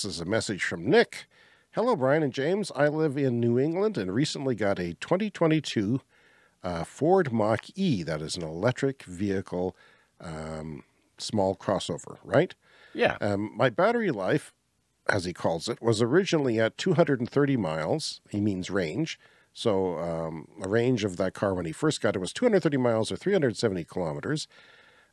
This is a message from Nick. Hello, Brian and James. I live in New England and recently got a 2022 uh, Ford Mach E. That is an electric vehicle, um, small crossover, right? Yeah. Um, my battery life, as he calls it, was originally at 230 miles. He means range. So um, a range of that car when he first got it was 230 miles or 370 kilometers.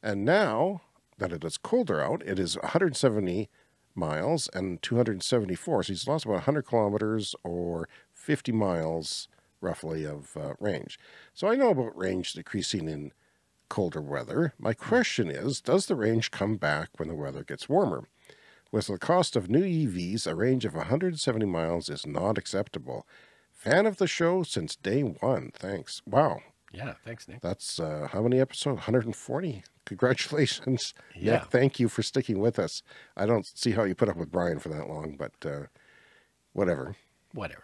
And now that it is colder out, it is 170 miles and 274. So he's lost about 100 kilometers or 50 miles roughly of uh, range. So I know about range decreasing in colder weather. My question is, does the range come back when the weather gets warmer? With the cost of new EVs, a range of 170 miles is not acceptable. Fan of the show since day one. Thanks. Wow. Yeah, thanks, Nick. That's uh, how many episodes? 140. Congratulations. Yeah. Nick, thank you for sticking with us. I don't see how you put up with Brian for that long, but uh, whatever. Whatever.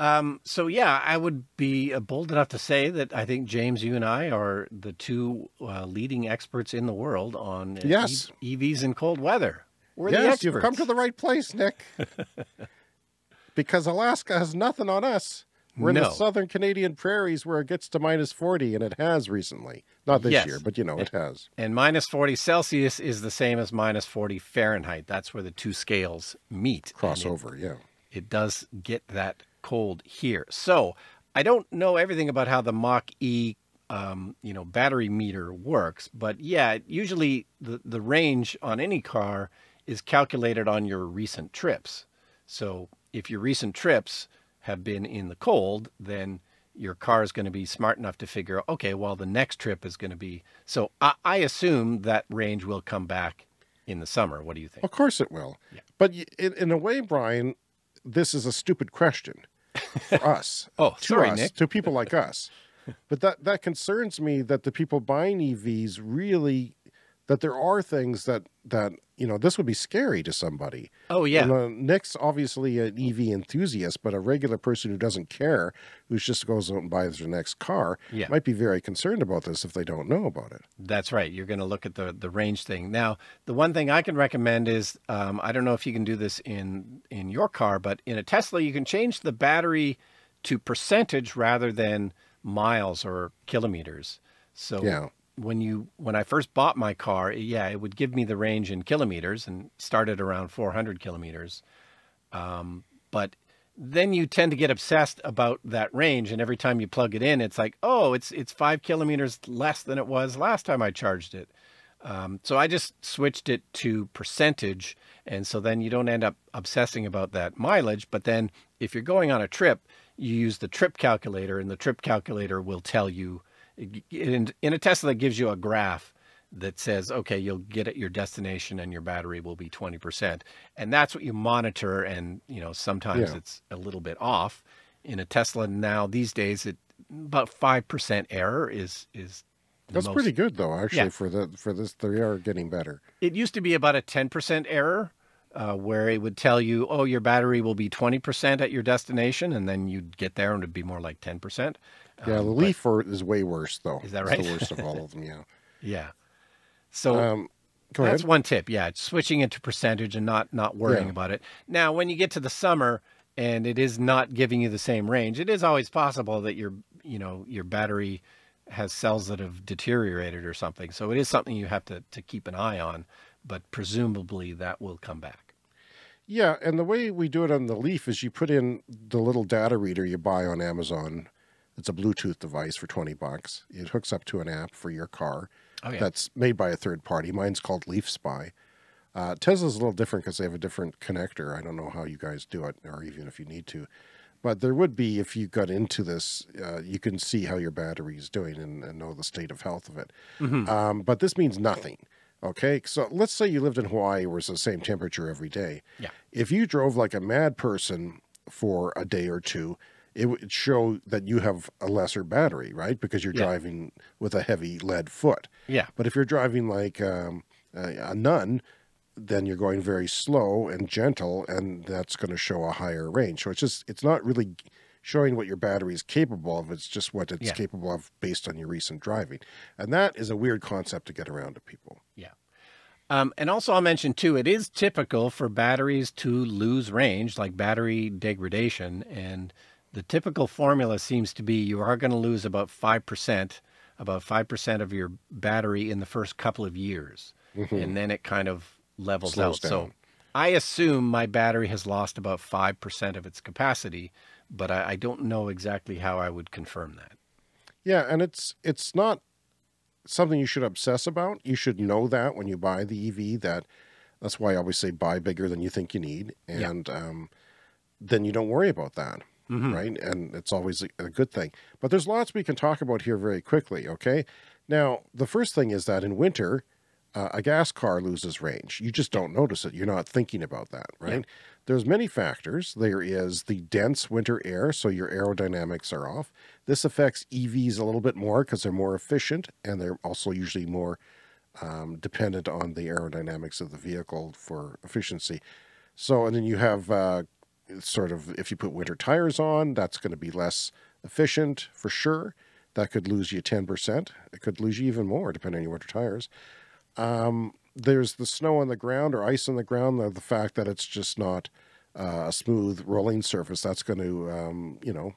Um, so yeah, I would be bold enough to say that I think James, you and I are the two uh, leading experts in the world on uh, yes. E EVs in cold weather. We're the yes, experts. you've come to the right place, Nick. because Alaska has nothing on us. We're in No. the southern Canadian prairies where it gets to minus 40, and it has recently. Not this Yes. year, but you know, it has. And minus 40 Celsius is the same as minus 40 Fahrenheit. That's where the two scales meet. it- Crossover, yeah. it does get that cold here. So I don't know everything about how the Mach E, um, you know, battery meter works, but yeah, usually the the range on any car is calculated on your recent trips. So if your recent trips have been in the cold, then your car is going to be smart enough to figure, okay, well, the next trip is going to be. So I, I assume that range will come back in the summer. What do you think? Of course it will. Yeah. But in, in a way, Brian, this is a stupid question for us. Oh, to sorry, us, Nick. To people like us. But that, that concerns me that the people buying EVs really, that there are things that, that you know, this would be scary to somebody. Oh yeah. And, uh, Nick's obviously an EV enthusiast, but a regular person who doesn't care, who just goes out and buys their next car, Yeah. might be very concerned about this if they don't know about it. That's right. You're going to look at the the range thing. Now, the one thing I can recommend is um, I don't know if you can do this in in your car, but in a Tesla, you can change the battery to percentage rather than miles or kilometers. So Yeah. When you when I first bought my car, yeah, it would give me the range in kilometers and started around 400 kilometers. Um, but then you tend to get obsessed about that range, and every time you plug it in, it's like, oh, it's it's five kilometers less than it was last time I charged it. Um, so I just switched it to percentage, and so then you don't end up obsessing about that mileage. But then if you're going on a trip, you use the trip calculator, and the trip calculator will tell you. In, in a Tesla, that gives you a graph that says, okay, you'll get at your destination and your battery will be 20%. And that's what you monitor. And, you know, sometimes Yeah. it's a little bit off. In a Tesla now, these days, it about 5% error is, is That's most- pretty good though, actually, Yeah. for the, for this, they are getting better. It used to be about a 10% error. Uh, where it would tell you, oh, your battery will be 20% at your destination, and then you'd get there and it'd be more like 10%. Yeah, the Um, Leaf or- is way worse though. Is that It's right? the worst of all of them, yeah. Yeah. So Um, That's one tip. Yeah, switching into percentage and not not worrying Yeah. about it. Now, when you get to the summer and it is not giving you the same range, it is always possible that your you know your battery has cells that have deteriorated or something. So it is something you have to to keep an eye on. But presumably that will come back. Yeah, and the way we do it on the Leaf is you put in the little data reader you buy on Amazon. It's a Bluetooth device for 20 bucks. It hooks up to an app for your car Oh yeah. that's made by a third party. Mine's called Leaf Spy. Uh, Tesla's a little different because they have a different connector. I don't know how you guys do it, or even if you need to. But there would be, if you got into this, uh, you can see how your battery is doing and, and know the state of health of it. Mhm. Um, but this means nothing. Okay. So let's say you lived in Hawaii where it's the same temperature every day. Yeah. If you drove like a mad person for a day or two, it would show that you have a lesser battery, right? Because you're Yeah. driving with a heavy lead foot. Yeah. But if you're driving like um, a, a nun, then you're going very slow and gentle, and that's going to show a higher range. So it's just, it's not really showing what your battery is capable of. It's just what it's Yeah. capable of based on your recent driving. And that is a weird concept to get around to people. Yeah. Um, and also, I'll mention too, it is typical for batteries to lose range, like battery degradation. And the typical formula seems to be you are going to lose about 5%, about 5% of your battery in the first couple of years. Mm-hmm. And then it kind of levels Slows out. down. So I assume my battery has lost about 5% of its capacity, but I, I don't know exactly how I would confirm that. Yeah, and it's it's not something you should obsess about. You should know that when you buy the EV that that's why I always say buy bigger than you think you need. And yeah. um, then you don't worry about that. Mm-hmm. Right. And it's always a, a good thing. But there's lots we can talk about here very quickly. Okay. Now, the first thing is that in winter, uh, a gas car loses range. You just don't notice it. You're not thinking about that, right? Yeah. There's many factors. There is the dense winter air, so your aerodynamics are off. This affects EVs a little bit more because they're more efficient and they're also usually more um, dependent on the aerodynamics of the vehicle for efficiency. So, and then you have uh, sort of, if you put winter tires on, that's going to be less efficient for sure. That could lose you 10%. It could lose you even more depending on your winter tires. Um, there's the snow on the ground or ice on the ground, the, the fact that it's just not uh, a smooth rolling surface. That's going to, um, you know,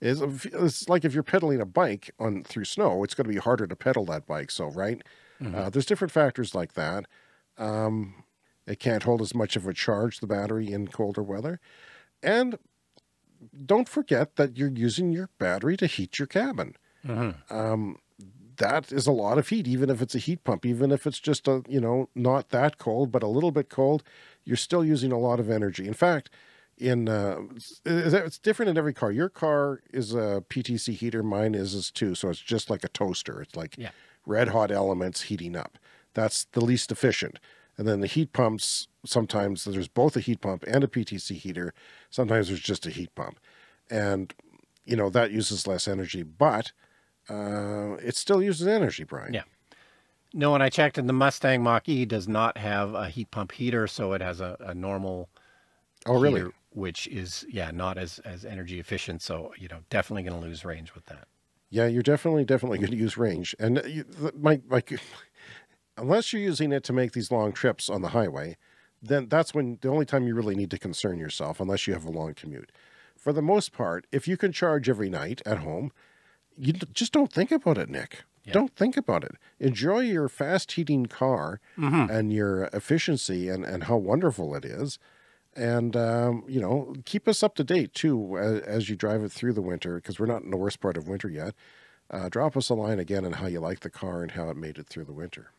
is it's like if you're pedaling a bike on through snow, it's going to be harder to pedal that bike. So, right? Mm-hmm. Uh, there's different factors like that. Um, it can't hold as much of a charge, the battery, in colder weather. And don't forget that you're using your battery to heat your cabin. Mm-hmm. Um, that is a lot of heat, even if it's a heat pump, even if it's just a, you know, not that cold, but a little bit cold, you're still using a lot of energy. In fact, in uh, it's different in every car. Your car is a PTC heater, mine is as too. So it's just like a toaster. It's like yeah. red hot elements heating up. That's the least efficient. And then the heat pumps, sometimes there's both a heat pump and a PTC heater. Sometimes there's just a heat pump. And, you know, that uses less energy, but uh, it still uses energy, Brian. Yeah. No, and I checked, and the Mustang Mach E does not have a heat pump heater, so it has a, a normal. Oh, really? Heater, which is yeah not as as energy efficient. So you know definitely going to lose range with that. Yeah, you're definitely definitely going to use range, and you, my like unless you're using it to make these long trips on the highway, then that's when the only time you really need to concern yourself, unless you have a long commute. For the most part, if you can charge every night at home, you just don't think about it, Nick. Don't think about it. Enjoy your fast heating car mm-hmm. and your efficiency and, and how wonderful it is. And, um, you know, keep us up to date too as, as, you drive it through the winter because we're not in the worst part of winter yet. Uh, drop us a line again on how you like the car and how it made it through the winter.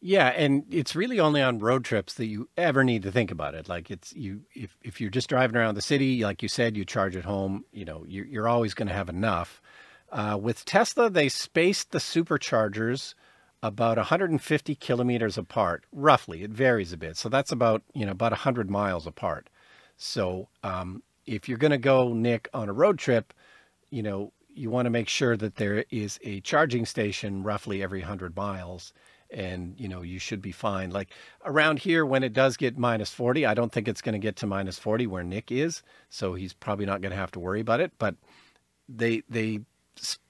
Yeah, and it's really only on road trips that you ever need to think about it. Like it's you if if you're just driving around the city, like you said, you charge at home. You know, you're, you're always going to have enough. Uh, with Tesla, they spaced the superchargers about 150 kilometers apart, roughly. It varies a bit, so that's about you know about 100 miles apart. So um, if you're going to go, Nick, on a road trip, you know you want to make sure that there is a charging station roughly every 100 miles and you know you should be fine like around here when it does get minus 40 i don't think it's going to get to minus 40 where nick is so he's probably not going to have to worry about it but they they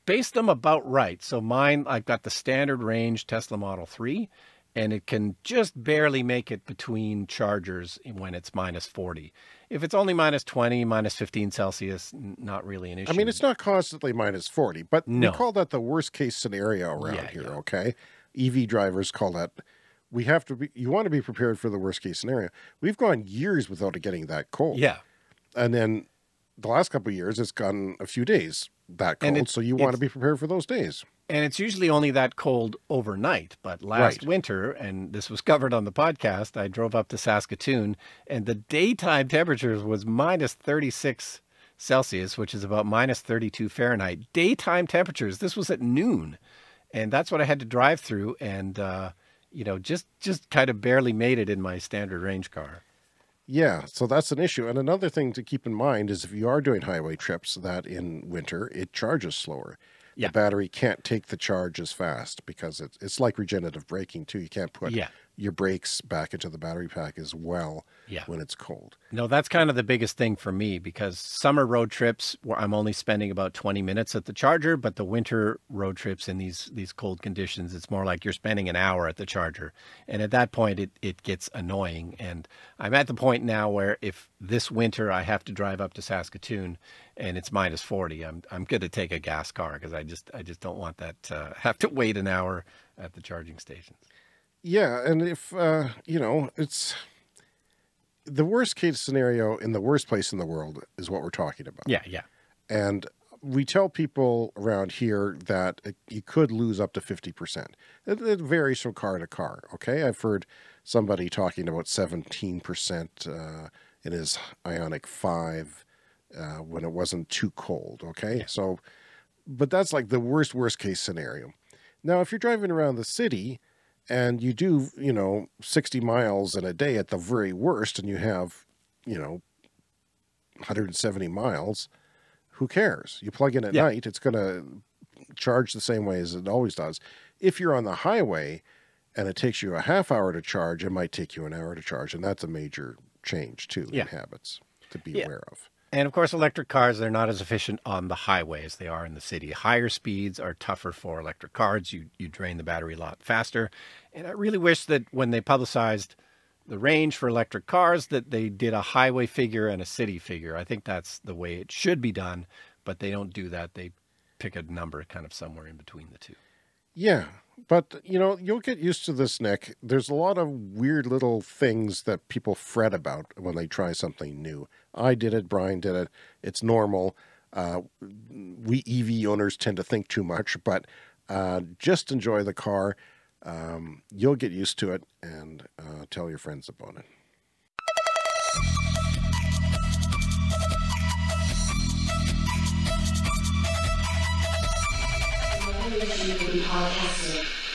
spaced them about right. So mine, I've got the standard range Tesla Model 3, and it can just barely make it between chargers when it's minus 40. If it's only minus 20, minus 15 Celsius, not really an issue. I mean, it's not constantly minus 40, but no. we call that the worst case scenario around yeah, here, yeah. okay? EV drivers call that we have to be you want to be prepared for the worst case scenario. We've gone years without it getting that cold. Yeah. And then the last couple of years it's gone a few days that cold, so you want to be prepared for those days. And it's usually only that cold overnight. But last right. winter, and this was covered on the podcast, I drove up to Saskatoon, and the daytime temperatures was minus 36 Celsius, which is about minus 32 Fahrenheit. Daytime temperatures. This was at noon, and that's what I had to drive through, and uh, you know, just just kind of barely made it in my standard range car. Yeah, so that's an issue. And another thing to keep in mind is if you are doing highway trips, that in winter it charges slower. Yeah. The battery can't take the charge as fast because it's it's like regenerative braking too. You can't put yeah. Your brakes back into the battery pack as well Yeah. when it's cold. No, that's kind of the biggest thing for me because summer road trips where I'm only spending about 20 minutes at the charger, but the winter road trips in these these cold conditions, it's more like you're spending an hour at the charger. And at that point it it gets annoying and I'm at the point now where if this winter I have to drive up to Saskatoon and it's minus 40, I'm I'm going to take a gas car because I just I just don't want that uh, have to wait an hour at the charging stations. Yeah, and if uh, you know, it's the worst case scenario in the worst place in the world is what we're talking about. Yeah, yeah. And we tell people around here that it, you could lose up to 50%. It, it varies from car to car, okay? I've heard somebody talking about 17% uh, in his Ioniq 5 uh, when it wasn't too cold, okay? So, but that's like the worst, worst case scenario. Now, if you're driving around the city and you do, you know, 60 miles in a day at the very worst and you have, you know, 170 miles, who cares? You plug in at Yeah. night, it's going to charge the same way as it always does. If you're on the highway and it takes you a half hour to charge, it might take you an hour to charge. And that's a major change too Yeah. in habits to be Yeah. aware of. And of course, electric cars, they're not as efficient on the highway as they are in the city. Higher speeds are tougher for electric cars. You, you drain the battery a lot faster. And I really wish that when they publicized the range for electric cars, that they did a highway figure and a city figure. I think that's the way it should be done, but they don't do that. They pick a number kind of somewhere in between the two. Yeah, but you know, you'll get used to this, Nick. There's a lot of weird little things that people fret about when they try something new. I did it, Brian did it. It's normal. Uh, we EV owners tend to think too much, but uh, just enjoy the car. Um, you'll get used to it and uh, tell your friends about it. Paul Cassidy.